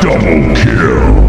Double kill.